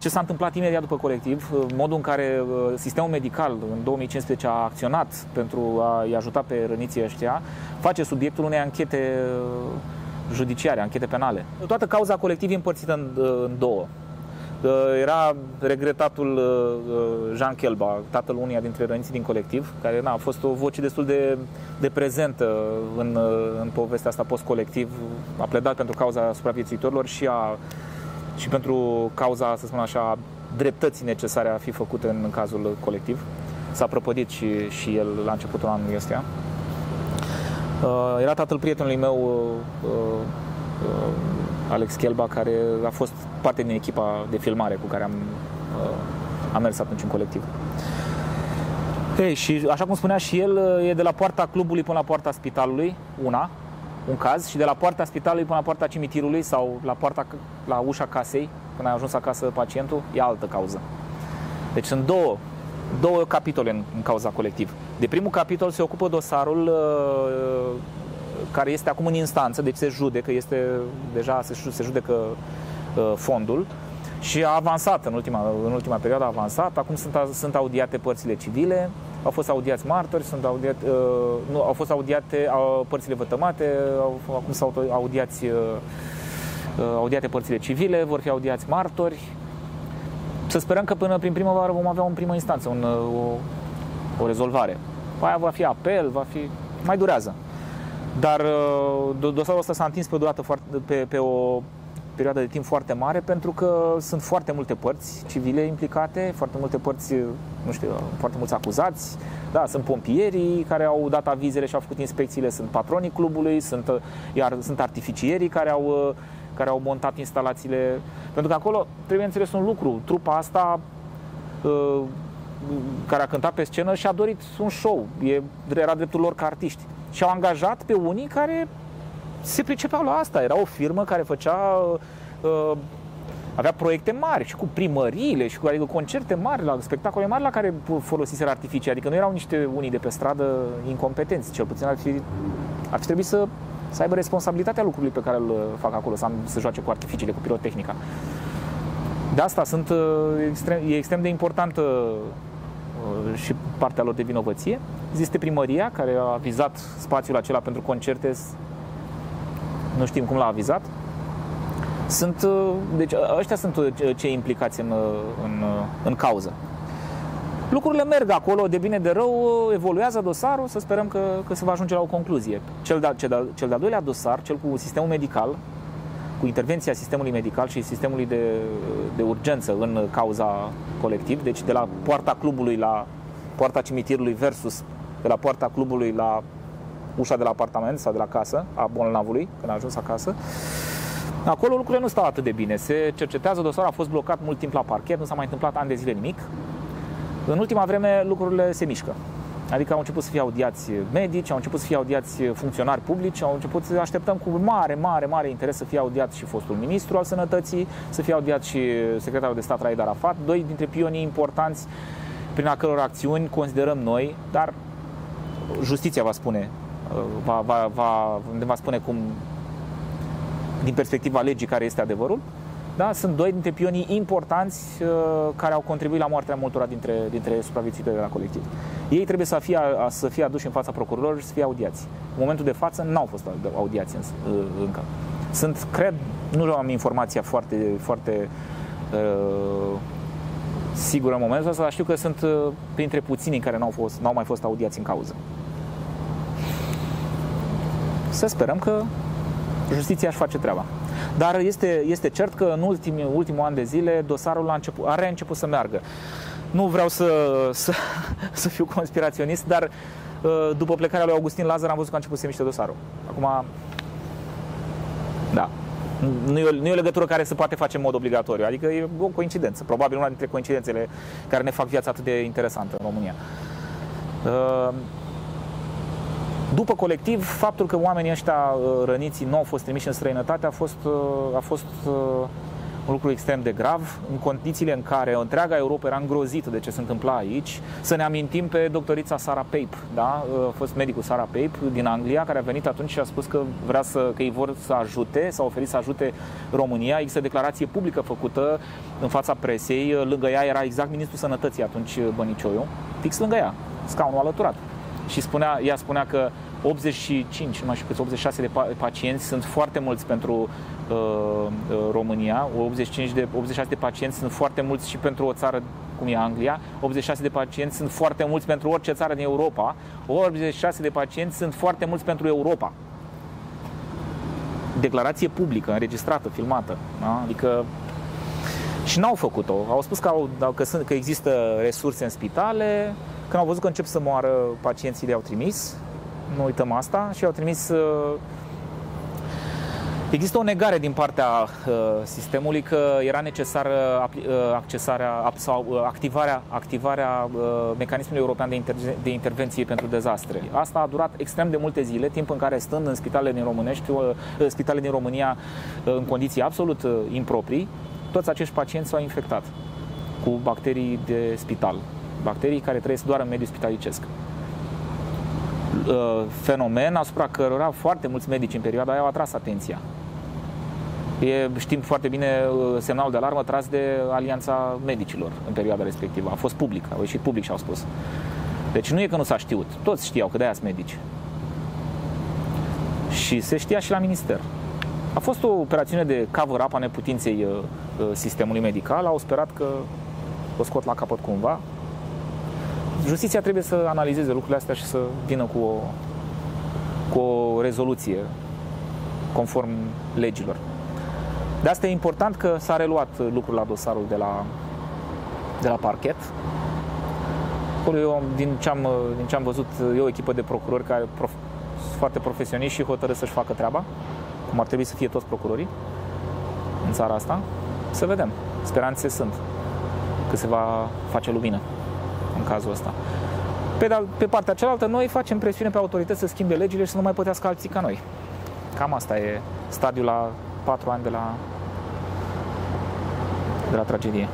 Ce s-a întâmplat imediat după colectiv, modul în care uh, sistemul medical în 2015 a acționat pentru a-i ajuta pe răniții ăștia, face subiectul unei anchete uh, judiciare, anchete penale. Toată cauza colectivă e împărțită în, uh, în două. Era regretatul Jean Kelba, tatăl uneia dintre răniții din colectiv, care na, a fost o voce destul de, de prezentă în, în povestea asta post-colectiv. A pledat pentru cauza supraviețuitorilor și a și pentru cauza, să spun așa, dreptății necesare a fi făcute în cazul colectiv. S-a prăpădit și, și el la începutul anului ăsta. Uh, era tatăl prietenului meu, uh, uh, Alex Chelba, care a fost parte din echipa de filmare cu care am, am mers atunci în colectiv. Ei, și așa cum spunea și el, e de la poarta clubului până la poarta spitalului, una, un caz și de la poarta spitalului până la poarta cimitirului sau la poarta la ușa casei, când a ajuns acasă pacientul, e altă cauză. Deci sunt două, două capitole în, în cauza colectiv. De primul capitol se ocupă dosarul uh, care este acum în instanță, deci se judecă, este deja se, se judecă uh, fondul și a avansat în ultima, în ultima perioadă, a avansat. Acum sunt, sunt audiate părțile civile, au fost audiați martori, sunt audiat, uh, nu, au fost audiate au, părțile vătămate, au, acum s-au audiați, uh, uh, audiate părțile civile, vor fi audiați martori. Să sperăm că până prin primăvară vom avea în primă instanță un, uh, o, o rezolvare. Aia va fi apel, va fi... mai durează. Dar uh, dosarul ăsta s-a întins pe o durată foarte, pe, pe o perioadă de timp foarte mare pentru că sunt foarte multe părți civile implicate, foarte multe părți, nu știu, foarte mulți acuzați. Da, sunt pompierii care au dat avizele și au făcut inspecțiile, sunt patronii clubului, sunt, iar sunt artificierii care au, care au montat instalațiile. Pentru că acolo trebuie înțeles un lucru, trupa asta uh, care a cântat pe scenă și a dorit un show, e, era dreptul lor ca artiști. Și au angajat pe unii care se pricepeau la asta. Era o firmă care făcea uh, avea proiecte mari și cu primăriile și cu adică concerte mari, la spectacole mari la care folosiseră artificii. Adică nu erau niște unii de pe stradă incompetenți, cel puțin ar fi, ar fi trebuit să, să aibă responsabilitatea lucrului pe care îl fac acolo, să, am, să joace cu artificiile, cu pirotehnica. De asta sunt, uh, extrem, e extrem de importantă uh, și partea lor de vinovăție. Este primăria care a vizat spațiul acela pentru concerte nu știm cum l-a avizat. Sunt, uh, deci ăștia sunt uh, cei implicați în, uh, în, în cauză. Lucrurile merg acolo, de bine de rău, evoluează dosarul, să sperăm că, că se va ajunge la o concluzie. Cel, de, cel, de, cel de-al doilea dosar, cel cu sistemul medical, cu intervenția sistemului medical și sistemului de, de urgență în cauza colectiv, deci de la poarta clubului la poarta cimitirului versus de la poarta clubului la ușa de la apartament sau de la casă a bolnavului, când a ajuns acasă. Acolo lucrurile nu stau atât de bine. Se cercetează, dosarul a fost blocat mult timp la parchet, nu s-a mai întâmplat ani de zile nimic. În ultima vreme lucrurile se mișcă. Adică au început să fie audiați medici, au început să fie audiați funcționari publici, au început să așteptăm cu mare, mare, mare interes să fie audiat și fostul ministru al sănătății, să fie audiat și secretarul de stat Raed Arafat, doi dintre pionii importanți prin a căror acțiuni considerăm noi, dar justiția va spune va, va, va, ne va spune cum, din perspectiva legii, care este adevărul. Da? Sunt doi dintre pionii importanți uh, care au contribuit la moartea multora dintre, dintre supraviețuitorii de la colectiv. Ei trebuie să fie, să fie aduși în fața procurorilor și să fie audiați. În momentul de față n-au fost audiați uh, încă. Sunt, cred, nu am informația foarte, foarte uh, sigură în momentul ăsta, dar știu că sunt uh, printre puținii care n-au, fost, n-au mai fost audiați în cauză să sperăm că justiția își face treaba. Dar este, este cert că în ultimul, ultimul an de zile dosarul a, început, a reînceput să meargă. Nu vreau să, să, să fiu conspiraționist, dar uh, după plecarea lui Augustin Lazar am văzut că a început să se miște dosarul. Acum, da, nu e, o, nu e o legătură care se poate face în mod obligatoriu, adică e o coincidență, probabil una dintre coincidențele care ne fac viața atât de interesantă în România. Uh, după colectiv, faptul că oamenii ăștia uh, răniții nu au fost trimiși în străinătate a fost, uh, a fost uh, un lucru extrem de grav, în condițiile în care întreaga Europa era îngrozită de ce se întâmpla aici. Să ne amintim pe doctorița Sarah Pape, da? a fost medicul Sarah Pape din Anglia, care a venit atunci și a spus că vrea să, că ei vor să ajute, s-a oferit să ajute România. Există o declarație publică făcută în fața presei, lângă ea era exact ministrul sănătății atunci Bănicioiu, fix lângă ea, scaunul alăturat. Și spunea, ea spunea că 85, nu mai știu câți, 86 de pacienți sunt foarte mulți pentru uh, uh România, 85 de, 86 de pacienți sunt foarte mulți și pentru o țară cum e Anglia, 86 de pacienți sunt foarte mulți pentru orice țară din Europa, 86 de pacienți sunt foarte mulți pentru Europa. Declarație publică, înregistrată, filmată. Da? Adică și n-au făcut-o. Au spus că, au, că, sunt, că există resurse în spitale, când au văzut că încep să moară pacienții, le-au trimis. Nu uităm asta, și au trimis uh, Există o negare din partea uh, sistemului că era necesară uh, accesarea sau activarea, activarea mecanismului european de, inter- de intervenție pentru dezastre. Asta a durat extrem de multe zile, timp în care stând în spitalele din, Românești, spitale din România în condiții absolut improprii, toți acești pacienți s-au infectat cu bacterii de spital, bacterii care trăiesc doar în mediul spitalicesc. Uh, fenomen asupra cărora foarte mulți medici în perioada aia au atras atenția. E, știm foarte bine uh, semnalul de alarmă tras de Alianța Medicilor în perioada respectivă. A fost public, au ieșit public și au spus. Deci nu e că nu s-a știut, toți știau că de-aia sunt medici. Și se știa și la minister. A fost o operațiune de cover-up a neputinței uh, sistemului medical, au sperat că o scot la capăt cumva, justiția trebuie să analizeze lucrurile astea și să vină cu o, cu o rezoluție conform legilor. De asta e important că s-a reluat lucrul la dosarul de la, de la parchet. Acolo eu, din ce, am, din ce am văzut, e o echipă de procurori care prof, sunt foarte profesioniști și hotărât să-și facă treaba, cum ar trebui să fie toți procurorii în țara asta. Să vedem. Speranțe sunt că se va face lumină în cazul ăsta. Pe, de, pe partea cealaltă, noi facem presiune pe autorități să schimbe legile și să nu mai pătească alții ca noi. Cam asta e stadiul la 4 ani de la, de la tragedie.